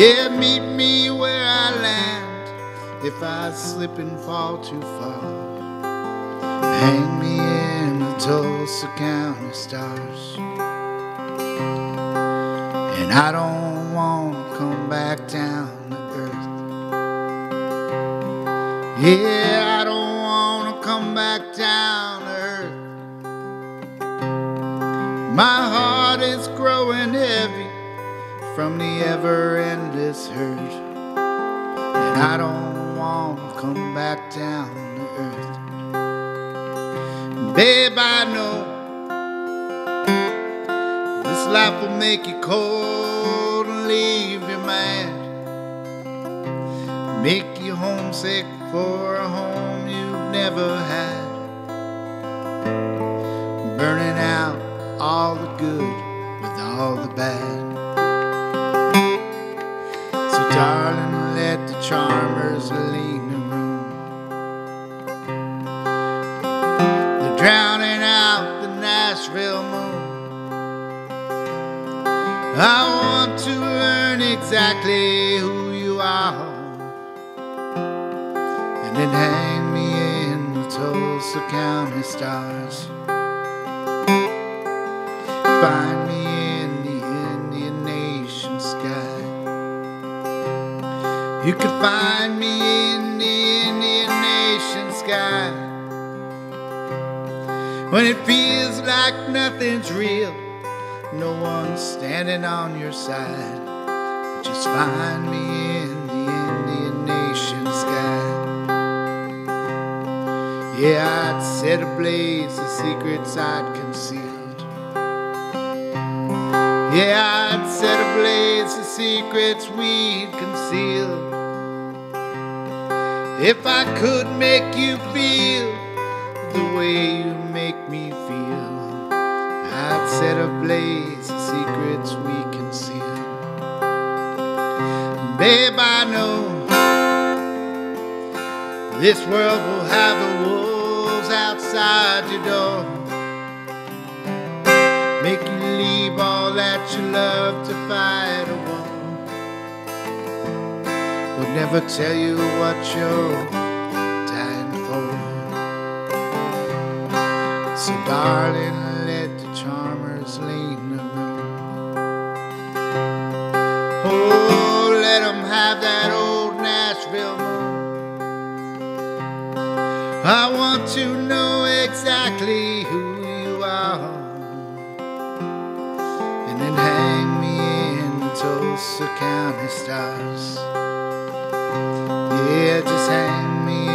Yeah, meet me where I land if I slip and fall too far. Hang me in the Tulsa County stars. And I don't want to come back down to earth. Yeah, I don't want to come back down to earth. My heart is growing heavy from the ever endless hurt. And I don't want to come back down to earth. Babe, I know this life will make you cold and leave you mad. Make you homesick for a home you've never had. Burning out all the good with all the bad. Drowning out the Nashville moon. I want to learn exactly who you are. And then hang me in the Tulsa County stars. Find me in the Indian Nation sky. You can find me in the Indian Nation sky. When it feels like nothing's real, no one's standing on your side. Just find me in the Indian Nation sky. Yeah, I'd set ablaze the secrets I'd concealed. Yeah, I'd set ablaze the secrets we'd concealed. If I could make you feel the way you make me feel, I'd set ablaze the secrets we conceal. Babe, I know this world will have the wolves outside your door. Make you leave all that you love to fight a war. We'll never tell you what you're So, darling, let the charmers lead the room. Oh, let 'em have that old Nashville moon. I want to know exactly who you are. And then hang me in the Tulsa County stars. Yeah, just hang me